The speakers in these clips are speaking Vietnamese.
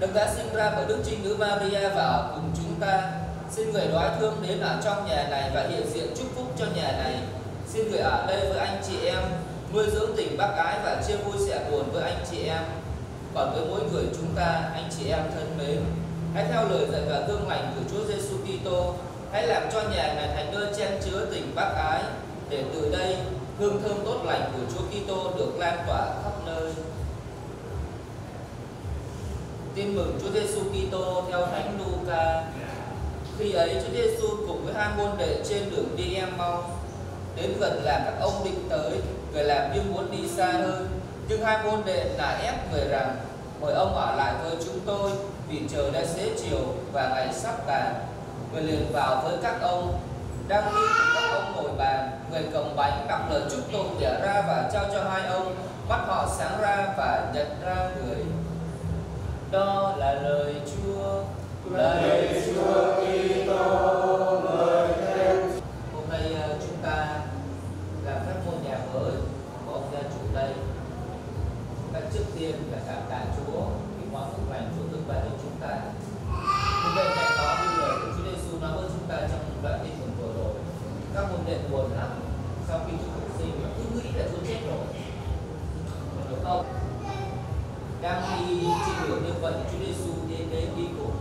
đấng đã sinh ra bởi Đức Trinh Nữ Maria và ở cùng chúng ta. Xin người đói thương đến ở trong nhà này và hiện diện chúc phúc cho nhà này. Xin người ở đây với anh chị em nuôi dưỡng tình bác ái và chia vui sẻ buồn với anh chị em. Còn với mỗi người chúng ta, anh chị em thân mến, hãy theo lời dạy và gương lành của Chúa Giêsu Kitô hãy làm cho nhà này thành nơi chen chứa tình bác ái để từ đây hương thơm tốt lành của Chúa Kitô được lan tỏa khắp nơi. Tin mừng Chúa Giêsu Kitô theo Thánh Luca. Khi ấy Chúa Giêsu cùng với hai môn đệ trên đường đi em mau đến gần làm các ông định tới, người làm như muốn đi xa hơn, nhưng hai môn đệ nài ép người rằng mời ông ở lại với chúng tôi vì trời đã xế chiều và ngày sắp tàn người liền vào với các ông đang đi cùng các ông ngồi bàn. Người cầm bánh đọc lời chúc tụng đẻ ra và trao cho hai ông bắt họ sáng ra và nhận ra người đó là lời Chúa. Lạy Chúa Kitô người thêm hôm nay ờ, chúng ta làm phép ngôi nhà mới của ông gia chủ đây. Các trước tiên là cảm tạ Chúa vì mọi phúc lành Chúa thương ban cho chúng ta. Nhưng bên cạnh đó như lời của Chúa Giêsu nói với chúng ta trong đoạn tin mừng vừa rồi. Các môn đệ buồn lắm sau khi Chúa phục sinh cứ nghĩ là Chúa chết rồi. Được không? Đang đi trên đường như vậy Chúa Giêsu đến đến đi cùng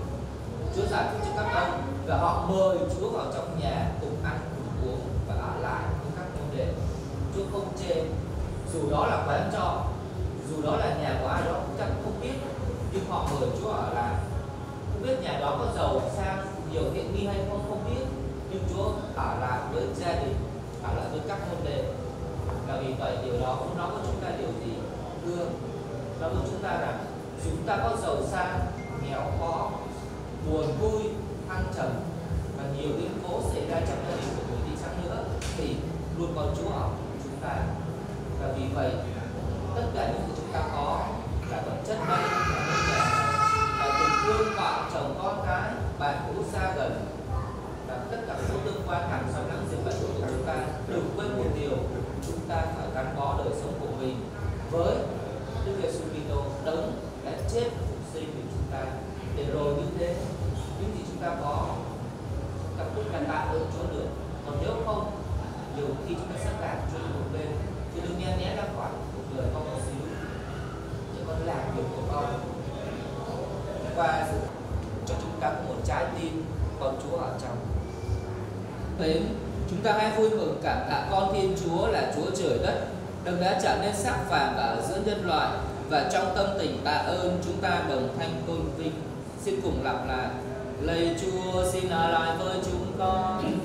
Chúa giải thích cho các ông và họ mời Chúa vào trong nhà cùng ăn cùng uống và ở lại với các môn đệ Chúa không chê dù đó là quán trọ dù đó là nhà của ai đó cũng chắc không biết nhưng họ mời Chúa ở lại không biết nhà đó có giàu sang nhiều tiện nghi hay không không biết nhưng Chúa ở lại với gia đình ở lại với các môn đệ và vì vậy điều đó cũng nói với chúng ta điều gì thưa nói với chúng ta rằng dù chúng ta có giàu sang nghèo khó buồn vui thăng trầm và nhiều biến cố xảy ra trong gia đình của mình đi chăng nữa thì luôn có Chúa ở cùng chúng ta và vì vậy tất cả những gì chúng ta có là vật chất đây là ngôi nhà là tình thương vợ chồng con cái bạn cũ xa gần và tất cả các mối tương quan hàng xóm láng giềng bạn của chúng ta đừng quên một điều chúng ta phải gắn bó đời sống của mình với Đức Giêsu Kitô đấng đã chết và phục sinh vì chúng ta để rồi như thế những gì chúng ta có chúng ta cũng cần tạ ơn Chúa được còn nếu không nhiều khi chúng ta sẽ cảm Chúa một bên thì đừng nghe né ra khỏi cuộc đời con một xíu chứ con làm việc của con và sự cho chúng ta có một trái tim còn Chúa ở trong Mến, chúng ta hãy tạ con Thiên Chúa là Chúa trời đất. Đấng đã trở nên xác phàm và ở giữa nhân loại và trong tâm tình tạ ơn chúng ta đồng thanh tôn vinh. Xin cùng lặp lại. Lạy Chúa xin ở lại với chúng con.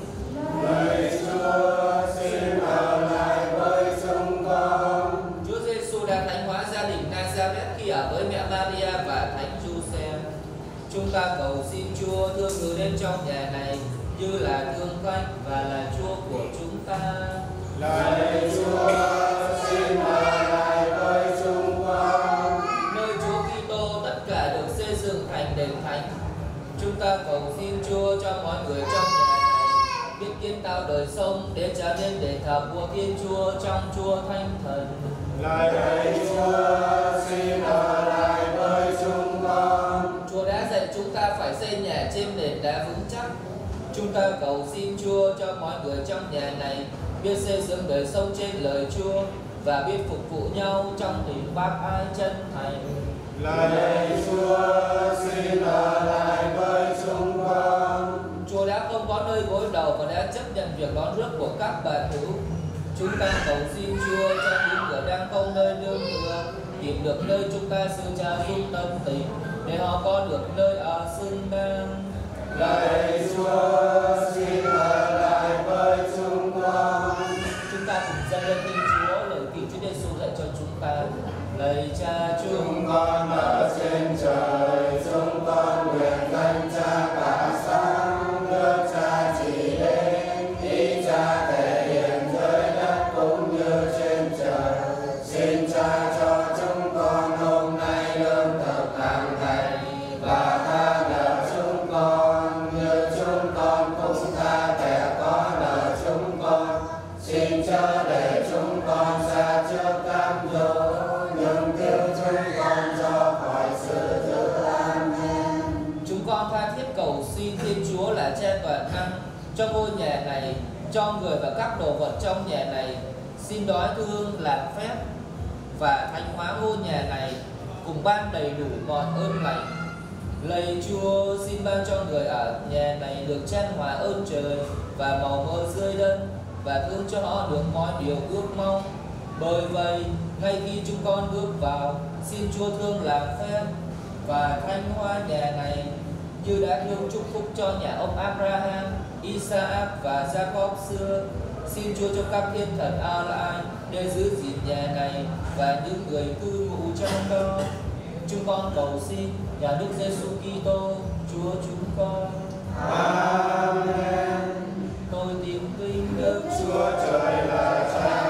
Lạy Chúa xin ở lại với chúng con. Chúa Giêsu đã thánh hóa gia đình Nazareth khi ở với mẹ Maria và thánh Giuse. Chúng ta cầu xin Chúa thương người đến trong nhà này như là thương khách và là Chúa của chúng ta. Lạy Chúa xin ở chúng con Nơi Chúa Kitô tất cả được xây dựng thành đền thánh. Chúng ta cầu Chúa cho mọi người trong nhà này biết kiến tạo đời sống để trở nên đền thờ của Thiên Chúa trong Chúa Thánh Thần. Lạy Chúa xin ở chúng nhà trên nền đá vững chắc. Chúng ta cầu xin Chúa cho mọi người trong nhà này biết xây dựng đời sống trên lời Chúa và biết phục vụ nhau trong tình bác ái chân thành. Lạy Chúa, xin ở lại với chúng con. Chúa đã không có nơi gối đầu và đã chấp nhận việc đón rước của các bà hữu. Chúng ta cầu xin Chúa cho những người đang không nơi nương tựa tìm được nơi chúng ta sư cha giúp tâm tình để họ có được nơi ở xứng đáng. Lạy Chúa, xin ở lại với chúng con. Chúng ta cùng dâng lên Thiên Chúa lời kinh Chúa Giêsu dạy cho chúng ta. Lạy Cha chúng con ở trên trời, người và các đồ vật trong nhà này. Xin đói thương làm phép và thanh hóa ngôi nhà này cùng ban đầy đủ mọi ơn lành. Lạy Chúa, xin ban cho người ở nhà này được chan hòa ơn trời và màu mơ rơi đơn và thương cho họ được mọi điều ước mong. Bởi vậy, ngay khi chúng con bước vào, xin Chúa thương làm phép và thanh hoa nhà này như đã thương chúc phúc cho nhà ông Abraham, Isaac và Jacob xưa. Xin Chúa cho các thiên thần A Lai để giữ gìn nhà này và những người cư ngụ trong đó. Chúng con cầu xin nhà Đức Giêsu Kitô, Chúa chúng con. Amen. Tôi tìm kinh Đức Chúa trời là cha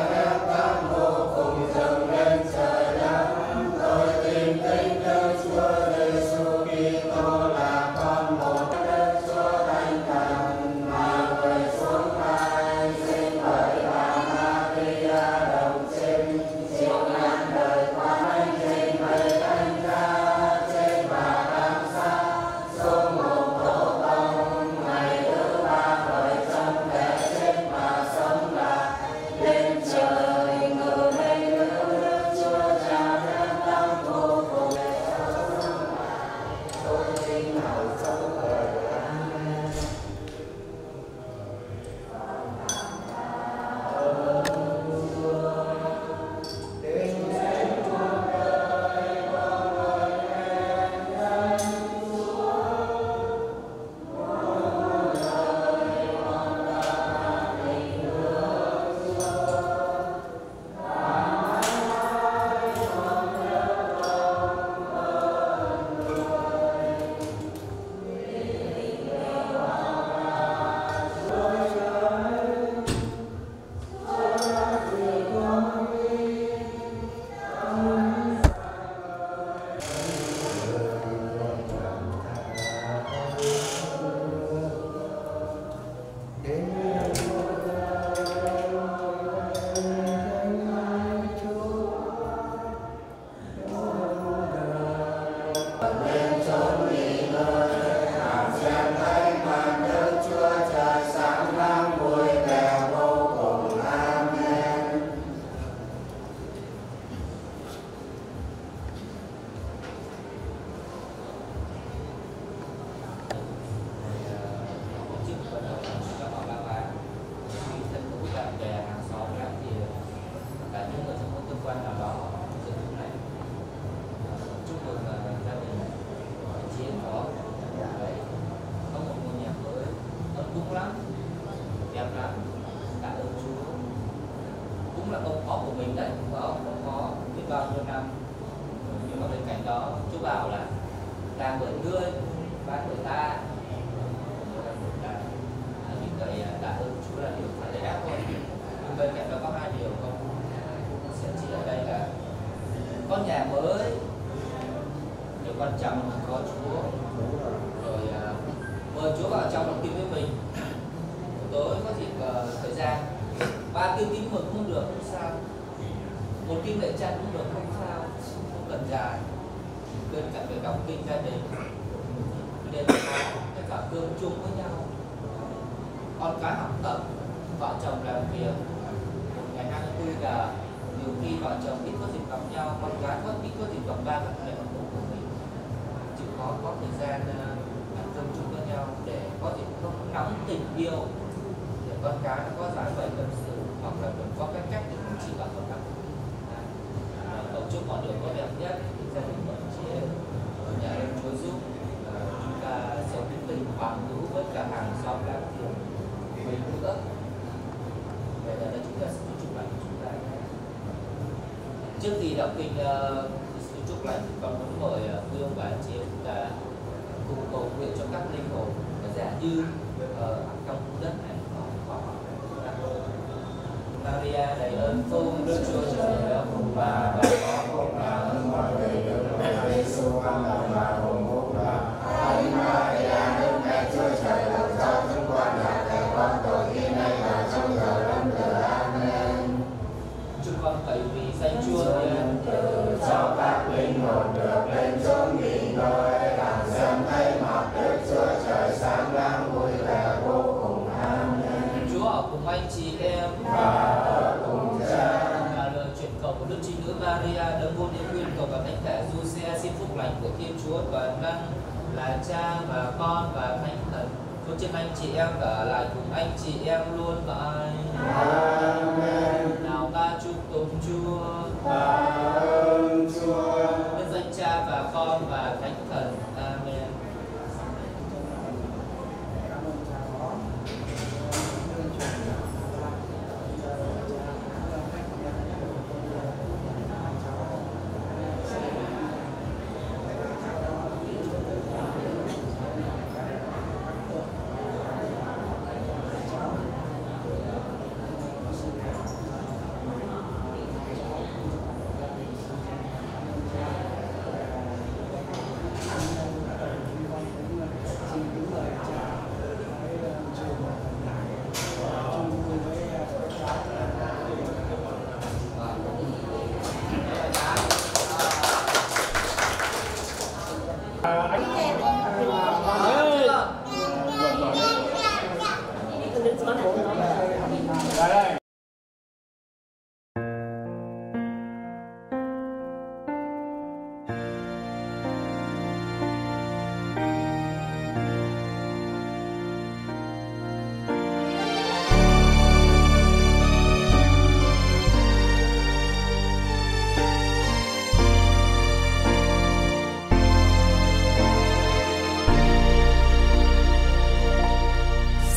uh, lành thì con muốn mời uh, và anh chị em chúng ta cùng cầu nguyện cho các linh hồn và giả như ở ờ, trong khu đất này có có Maria đầy ơn phúc Đức Chúa Trời đã cùng bà và con của Thiên Chúa toàn năng là cha và con và thánh thần. Cho trên anh chị em và ở lại cùng anh chị em luôn mãi Amen. nào ta chúc tụng Chúa. Tạ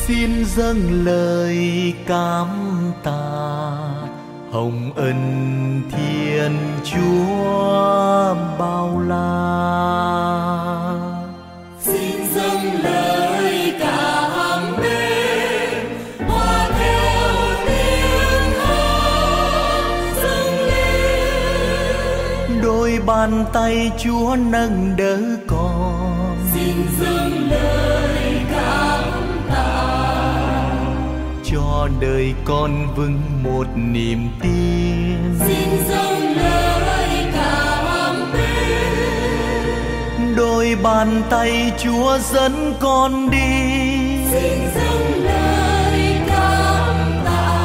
xin dâng lời cảm tạ. Hồng ân thiên chúa bao la. Xin dâng lời cảm mến hòa theo tiếng hát dâng lên. Đôi bàn tay chúa nâng đỡ con. Xin dâng cho đời con vững một niềm tin. Xin dâng lời cảm mến đôi bàn tay chúa dẫn con đi. Xin dâng lời cảm tạ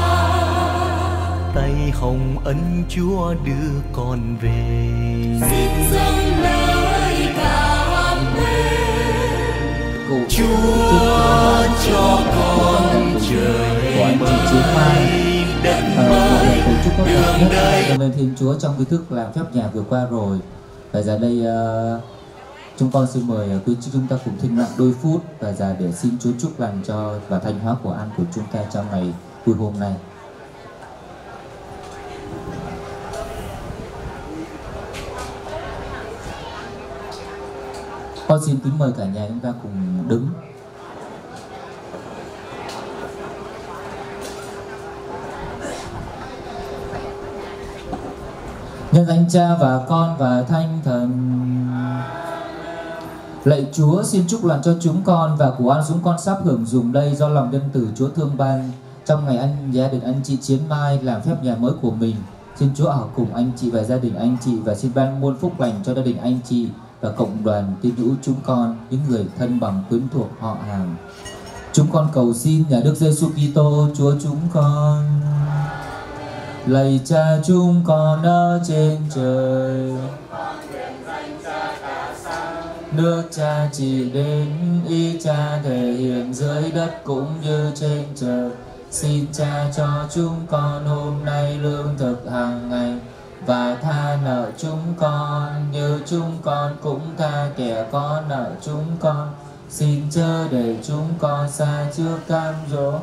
tay hồng ân chúa đưa con về. Xin dâng lời cảm mến Cụ chúa ờ, cho con trời của anh chị Mai đất Ờ, mới cầu chúc các bạn nhất đời dâng lên Thiên Chúa trong cái thức làm phép nhà vừa qua rồi. Và giờ đây ờ, chúng con xin mời ờ, quý chị chúng ta cùng thinh lặng đôi phút và giờ để xin Chúa chúc lành cho và thanh hóa của ăn của chúng ta trong ngày vui hôm nay. Con xin kính mời cả nhà chúng ta cùng đứng Nhân danh Cha và Con và thanh Thần. Lạy Chúa, xin chúc lành cho chúng con và của an chúng con sắp hưởng dùng đây do lòng nhân tử Chúa thương ban trong ngày anh, gia đình anh chị Chiến Mai làm phép nhà mới của mình. Xin Chúa ở cùng anh chị và gia đình anh chị và xin ban muôn phúc lành cho gia đình anh chị và cộng đoàn tín hữu chúng con, những người thân bằng quyến thuộc họ hàng. Chúng con cầu xin nhà Đức Giêsu Kitô Chúa chúng con. Lạy Cha chúng con ở trên trời. Nước Cha chỉ đến ý Cha thể hiện dưới đất cũng như trên trời. Xin Cha cho chúng con hôm nay lương thực hàng ngày và tha nợ chúng con như chúng con cũng tha kẻ có nợ chúng con. Xin chớ để chúng con xa trước cam dỗ,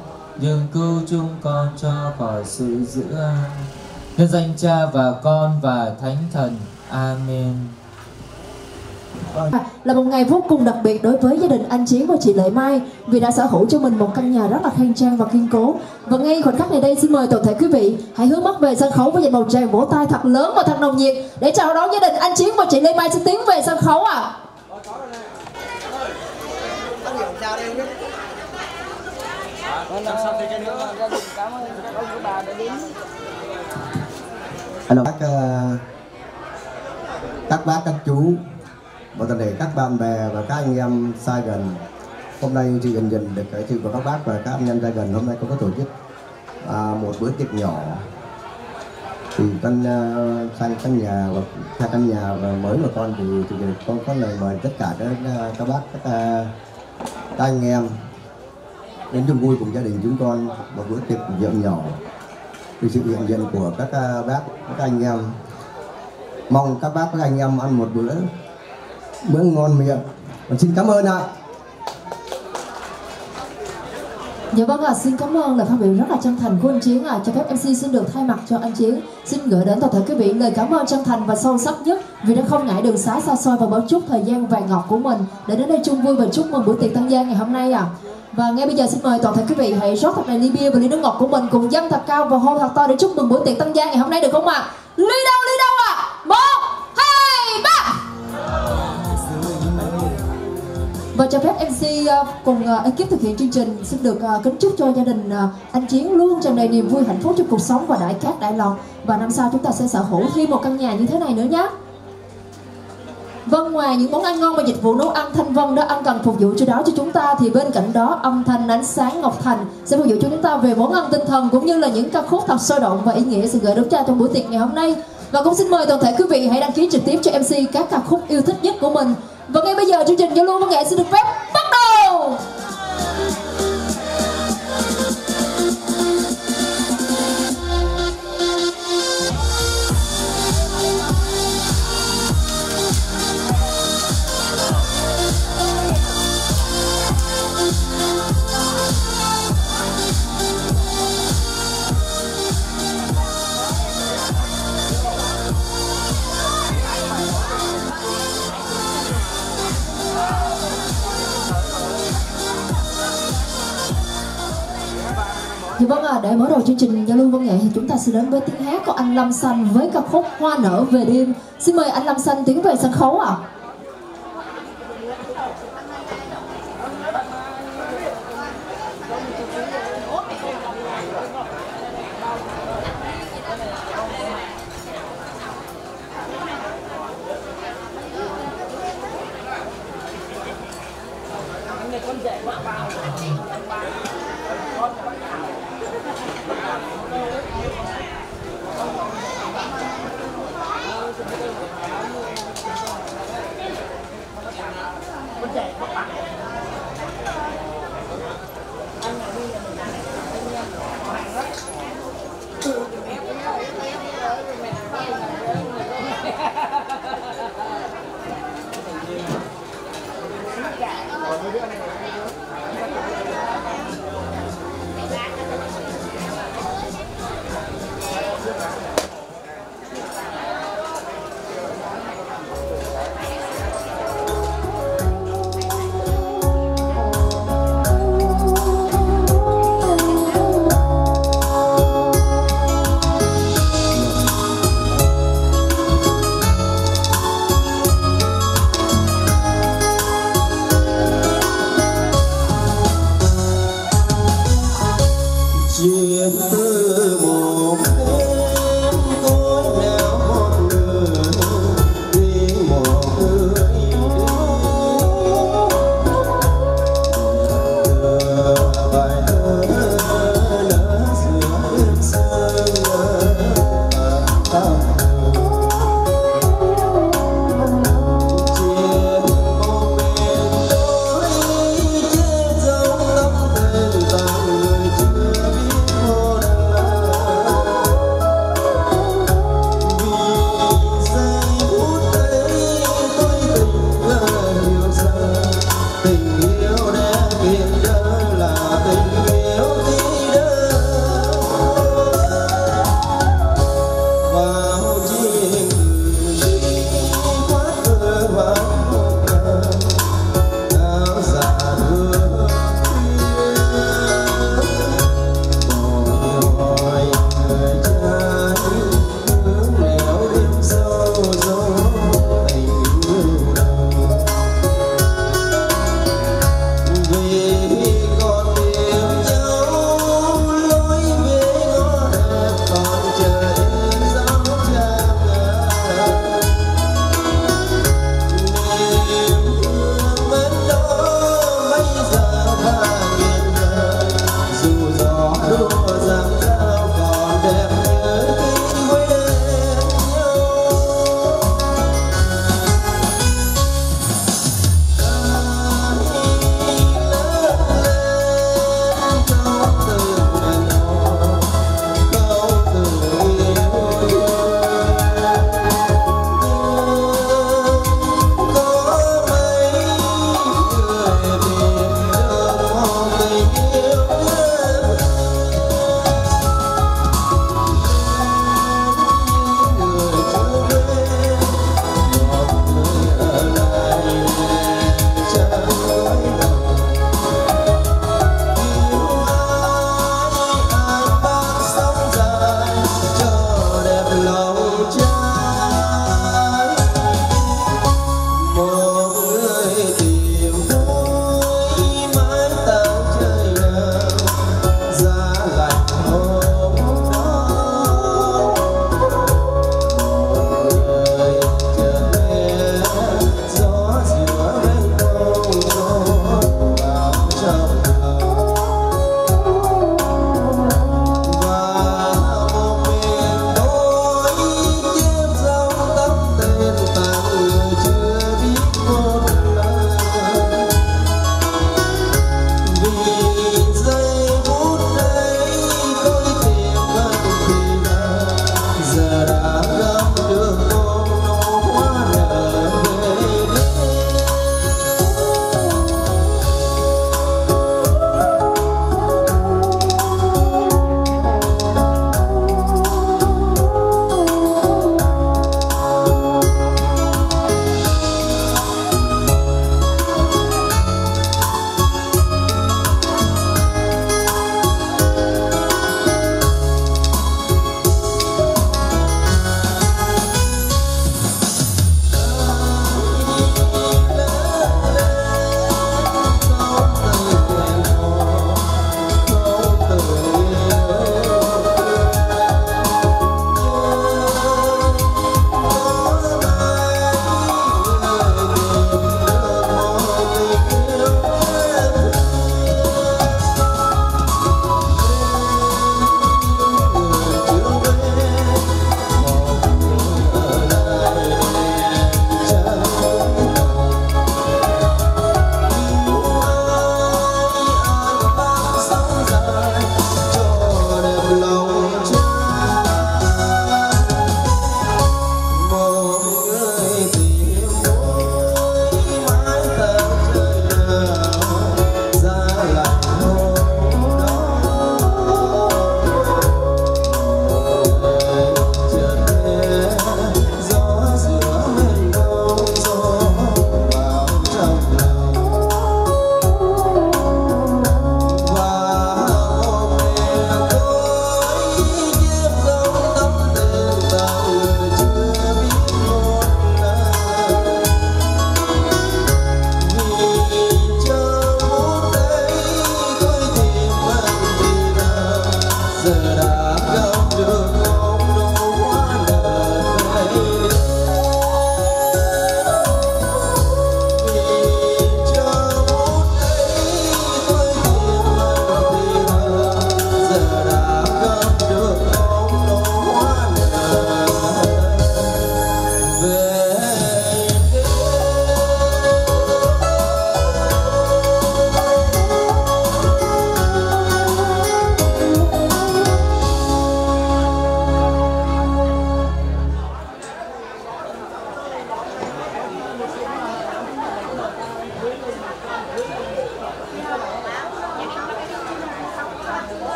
nhưng cứu chúng con cho khỏi sự dữ. Nhân danh Cha và Con và Thánh Thần. Amen là một ngày vô cùng đặc biệt đối với gia đình anh Chiến và chị Lệ Mai vì đã sở hữu cho mình một căn nhà rất là khang trang và kiên cố. Và ngay khoảnh khắc này đây xin mời toàn thể quý vị hãy hướng mắt về sân khấu và dành một tràng vỗ tay thật lớn và thật nồng nhiệt để chào đón gia đình anh Chiến và chị Lê Mai sẽ tiến về sân khấu ạ. À. Hello. Các các bác các chú và toàn thể các bạn bè và các anh em xa gần hôm nay chị gần dần được cái sự của các bác và các anh em xa gần hôm nay có tổ chức à, một bữa tiệc nhỏ. Thì con uh, à, sang căn nhà và hai căn nhà và mới của con thì, thì con có lời mời tất cả các à, các bác các, à, các anh em đến chung vui cùng gia đình chúng con một bữa tiệc rượu nhỏ. Vì sự hiện diện của các bác các anh em mong các bác các anh em ăn một bữa bữa ngon miệng Mình xin cảm ơn ạ Dạ vâng ạ, xin cảm ơn lời phát biểu rất là chân thành của anh Chiến ạ. À. Cho phép MC xin được thay mặt cho anh Chiến xin gửi đến toàn thể quý vị lời cảm ơn chân thành và sâu sắc nhất vì đã không ngại đường xá xa xôi và bỏ chút thời gian vàng ngọt của mình để đến đây chung vui và chúc mừng buổi tiệc tân gia ngày hôm nay ạ. À. Và ngay bây giờ xin mời toàn thể quý vị hãy rót thật này ly bia và ly nước ngọt của mình cùng dâng thật cao và hô thật to để chúc mừng buổi tiệc tân gia ngày hôm nay được không ạ? À? Ly đâu, ly đâu ạ? À? Một, Và cho phép MC cùng ekip thực hiện chương trình xin được à, kính chúc cho gia đình à, anh Chiến luôn tràn đầy niềm vui hạnh phúc trong cuộc sống và đại cát đại lòng và năm sau chúng ta sẽ sở hữu thêm một căn nhà như thế này nữa nhé. Vâng, ngoài những món ăn ngon và dịch vụ nấu ăn Thanh Vân đã ăn cần phục vụ cho đó cho chúng ta thì bên cạnh đó âm thanh ánh sáng Ngọc Thành sẽ phục vụ cho chúng ta về món ăn tinh thần cũng như là những ca khúc thật sôi động và ý nghĩa sẽ gửi đến cha trong buổi tiệc ngày hôm nay. Và cũng xin mời toàn thể quý vị hãy đăng ký trực tiếp cho MC các ca khúc yêu thích nhất của mình và ngay bây giờ chương trình giao lưu văn nghệ xin được phép bắt đầu! Ta sẽ đến với tiếng hát của anh Lâm Xanh với ca khúc Hoa nở về đêm. Xin mời anh Lâm Xanh tiến về sân khấu ạ. À.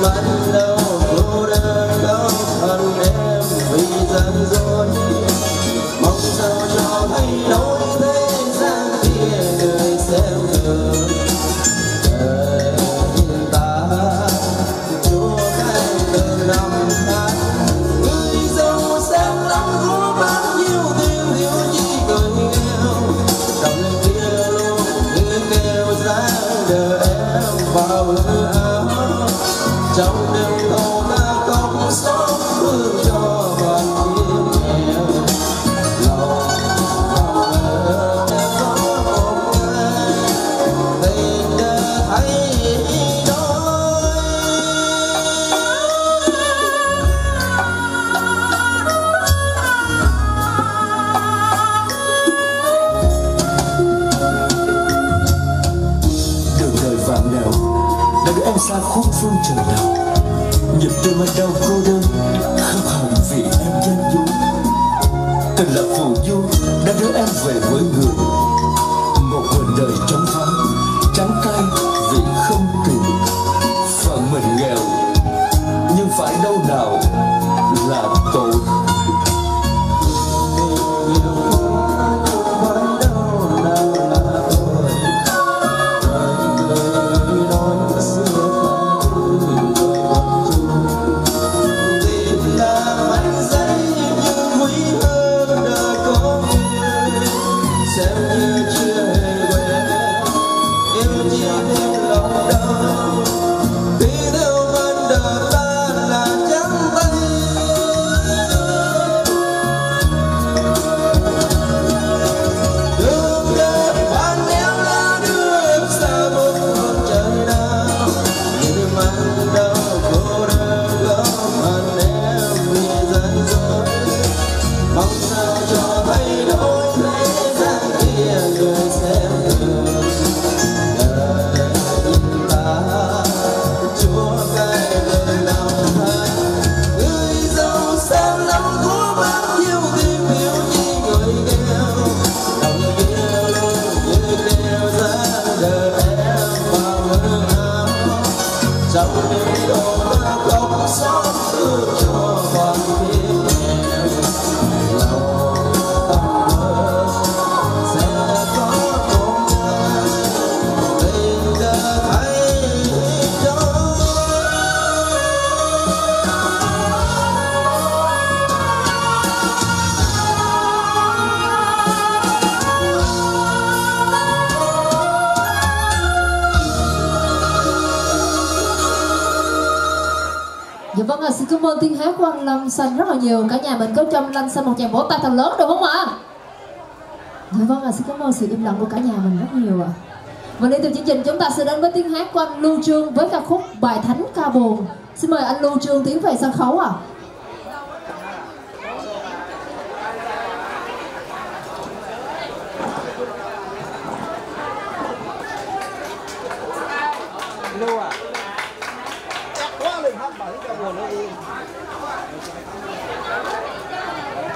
blood. Lâm Xanh rất là nhiều Cả nhà mình có trong Lâm Xanh một chàng vỗ tay thật lớn được không ạ? Dạ vâng ạ, xin cảm ơn sự im lặng của cả nhà mình rất nhiều ạ Và liên tục chương trình chúng ta sẽ đến với tiếng hát của anh Lưu Trương với ca khúc Bài Thánh Ca Buồn Xin mời anh Lưu Trương tiến về sân khấu ạ à? Quá lên hát bài cái buồn đó đi.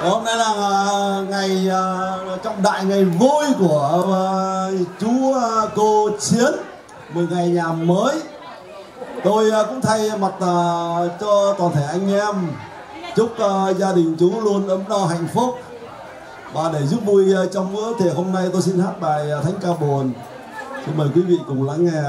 Hôm nay là à, ngày à, trọng đại ngày vui của ờ, uh, chú uh, ờ, cô Chiến mừng ngày nhà mới. Tôi uh, cũng thay mặt uh, cho toàn thể anh em chúc uh, gia đình chú luôn ấm no hạnh phúc. Và để giúp vui uh, trong bữa thì hôm nay tôi xin hát bài uh, Thánh ca buồn. Xin mời quý vị cùng lắng nghe.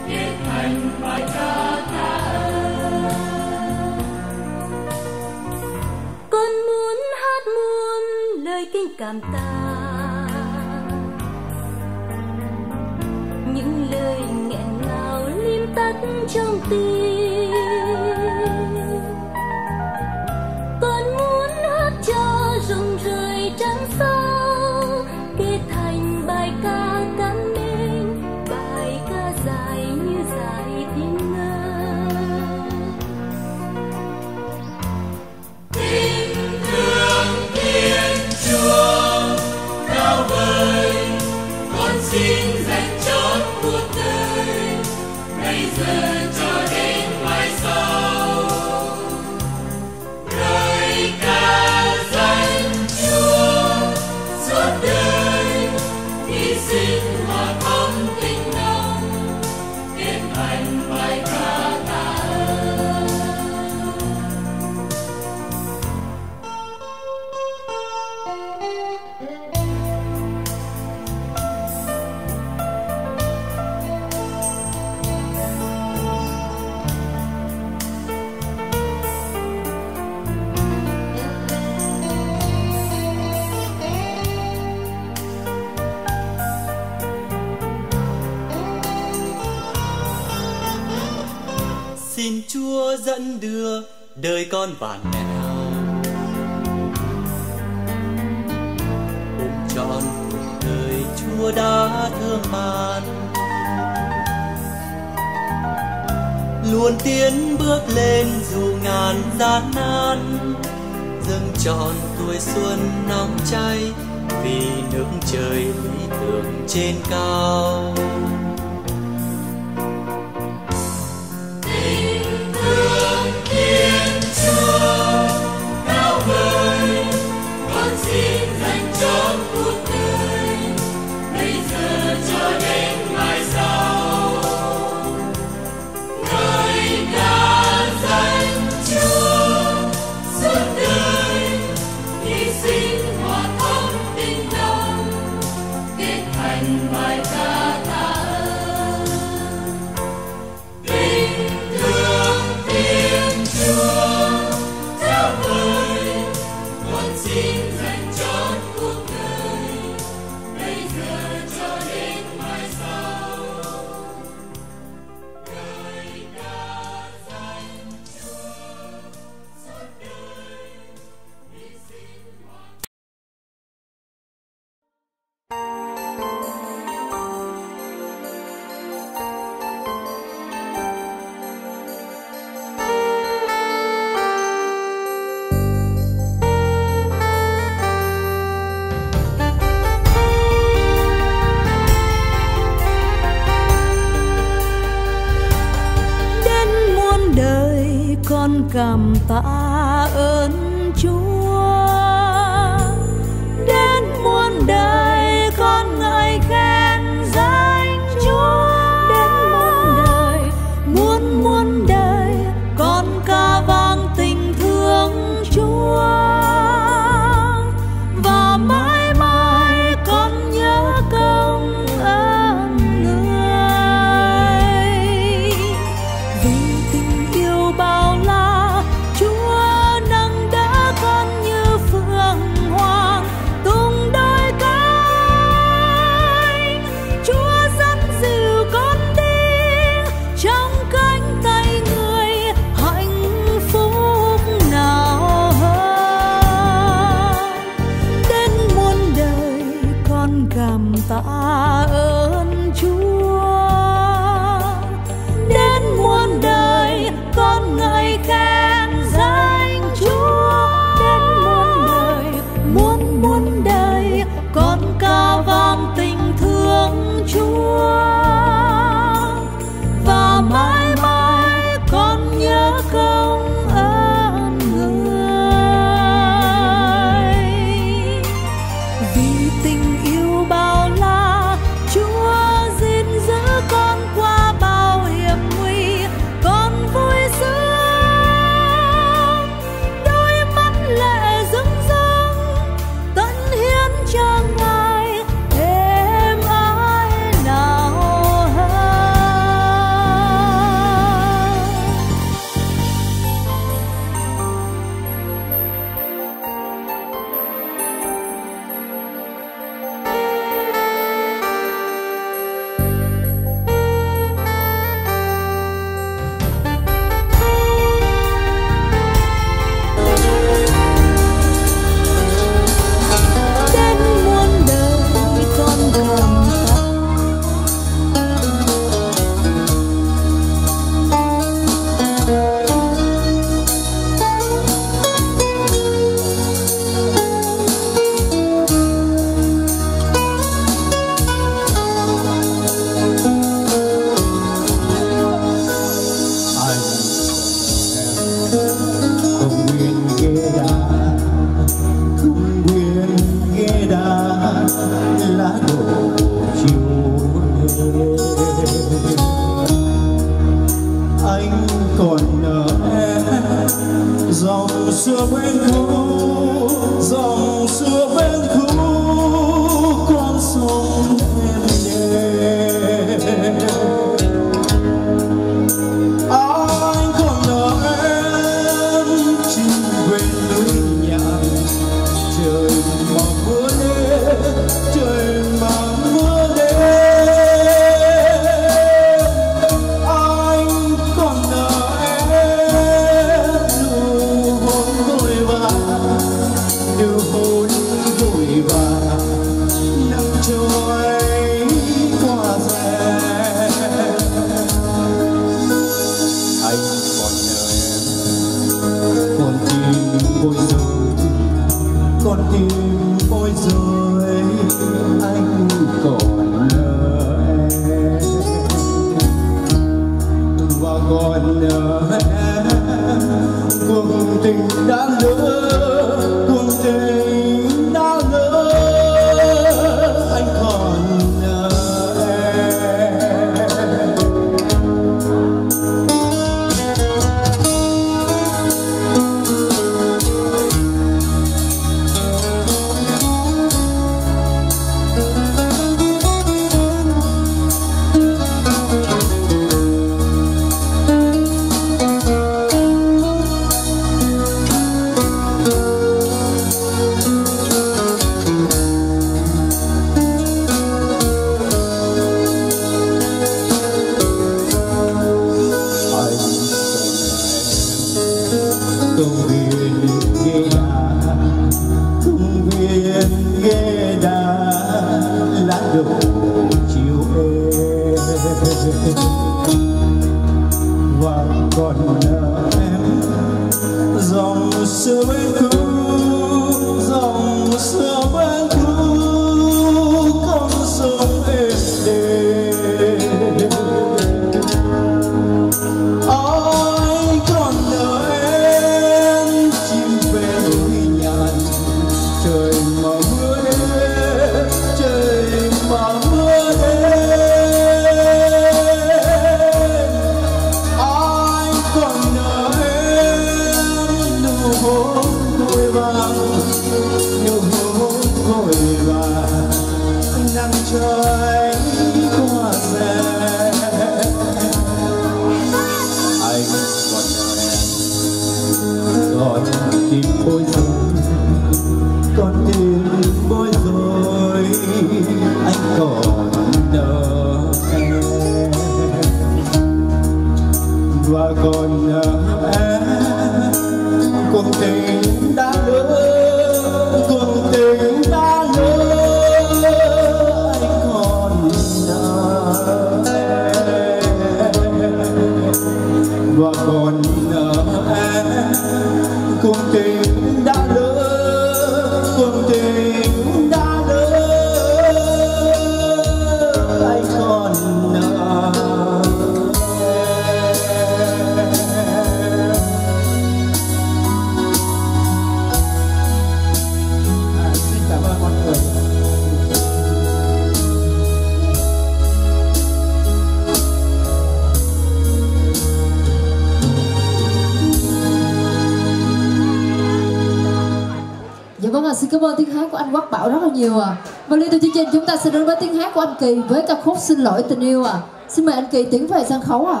Kỳ với ca khúc Xin lỗi tình yêu à Xin mời anh Kỳ tiến về sân khấu à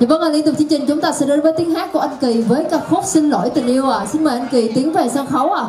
Dạ vâng ạ, liên tục chương trình chúng ta sẽ đến với tiếng hát của anh Kỳ với ca khúc Xin lỗi tình yêu à Xin mời anh Kỳ tiến về sân khấu à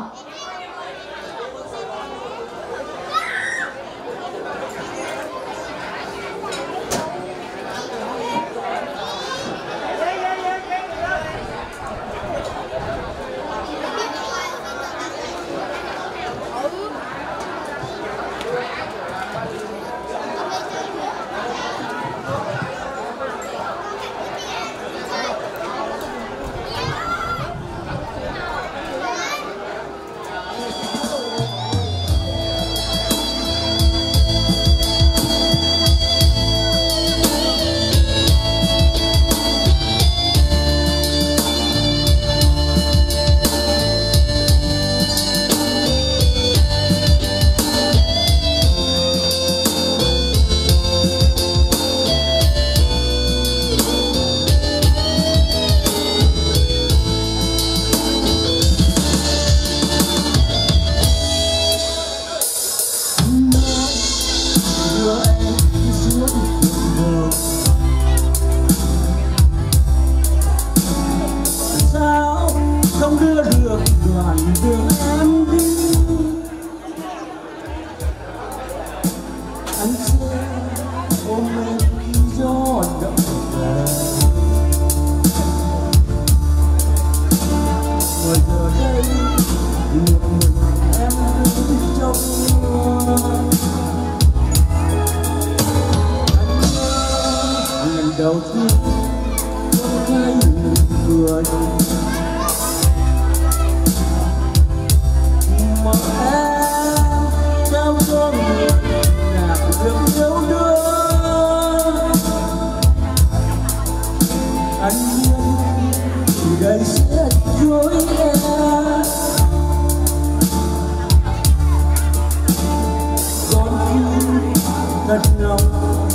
thật lòng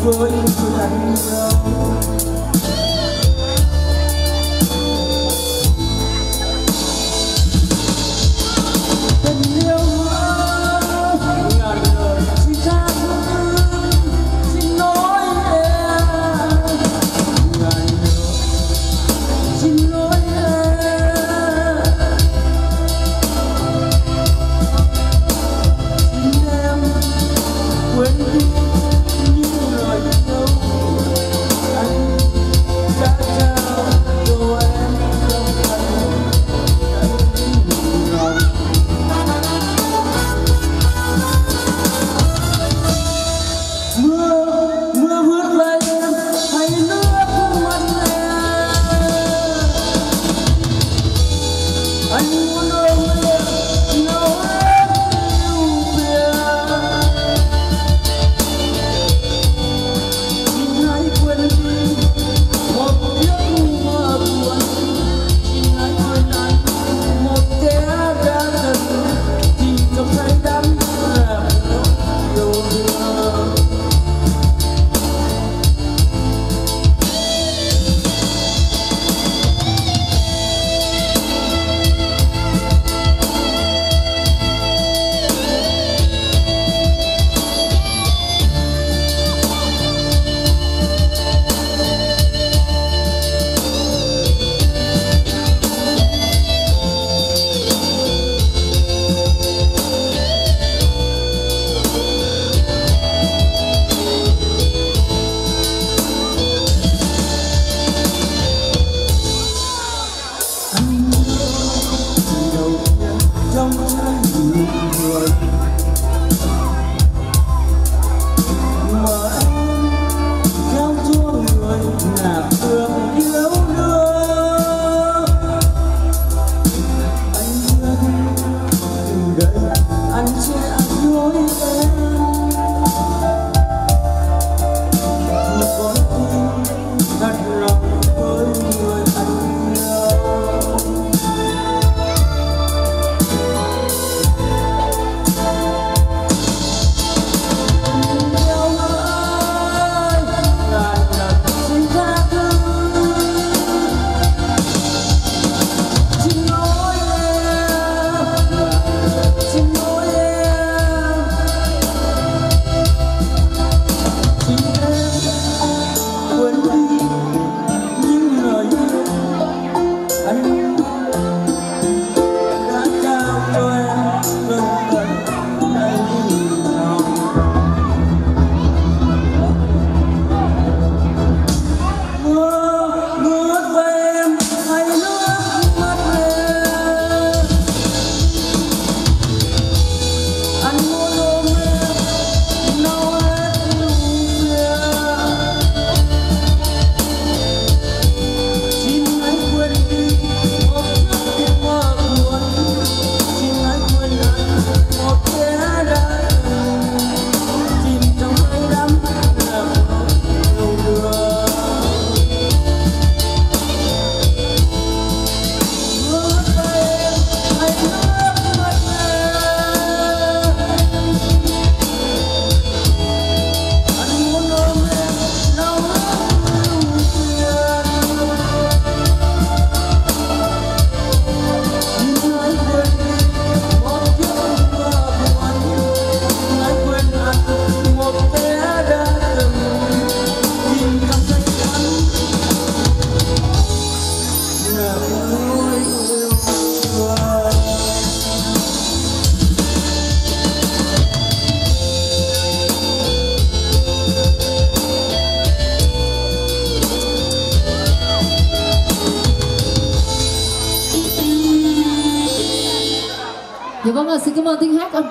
với người anh yêu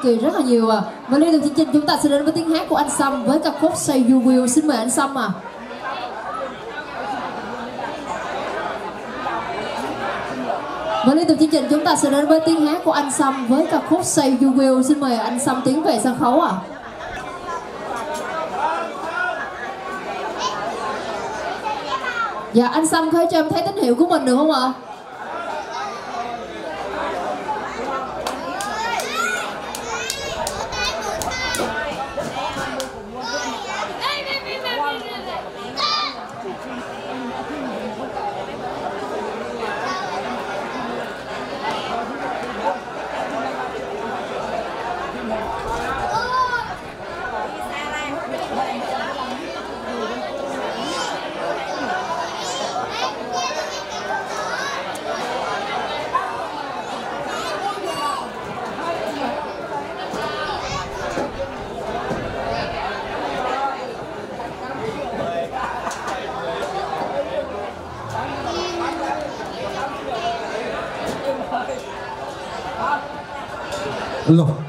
kỳ rất là nhiều à và liên tục chương trình, chúng ta sẽ đến với tiếng hát của anh Sâm với ca khúc Say You Will xin mời anh Sâm à và liên tục chương trình, chúng ta sẽ đến với tiếng hát của anh Sâm với ca khúc Say You Will xin mời anh Sâm tiến về sân khấu à Dạ anh Sâm có cho em thấy tín hiệu của mình được không ạ? À? No.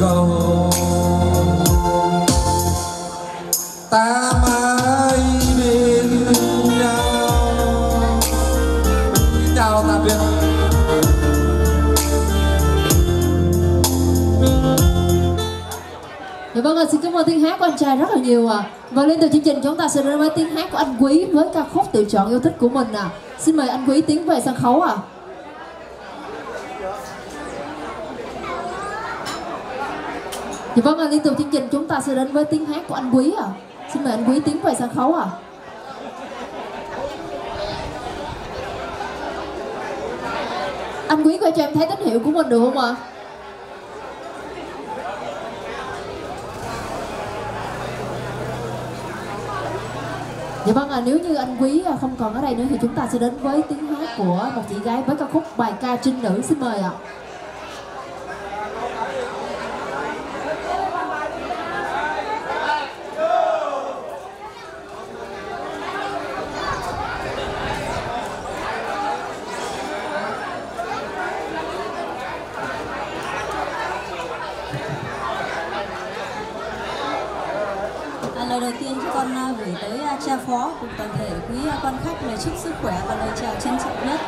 go ta mãi bên nhau xin chào tạm biệt Dạ vâng ạ, xin cảm ơn tiếng hát của anh trai rất là nhiều ạ à. Và lên từ chương trình chúng ta sẽ đến với tiếng hát của anh Quý với ca khúc tự chọn yêu thích của mình ạ à. Xin mời anh Quý tiến về sân khấu ạ à. Thì vâng, là liên tục chương trình chúng ta sẽ đến với tiếng hát của anh Quý à. Xin mời anh Quý tiến về sân khấu à. Anh Quý coi cho em thấy tín hiệu của mình được không ạ? Dạ vâng à, nếu như anh Quý à, không còn ở đây nữa thì chúng ta sẽ đến với tiếng hát của một chị gái với ca khúc bài ca trinh nữ xin mời ạ. À, lời đầu tiên cho con à, gửi tới à, cha phó cùng toàn thể quý à, quan khách lời chúc sức khỏe và lời chào trân trọng nhất.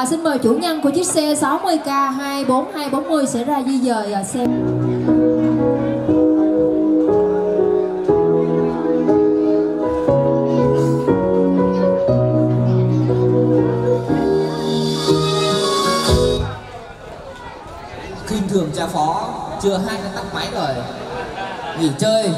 Và xin mời chủ nhân của chiếc xe 60K 24240 sẽ ra di dời à, xe. Kinh thường cha phó, chưa hai cái tắt máy rồi nghỉ chơi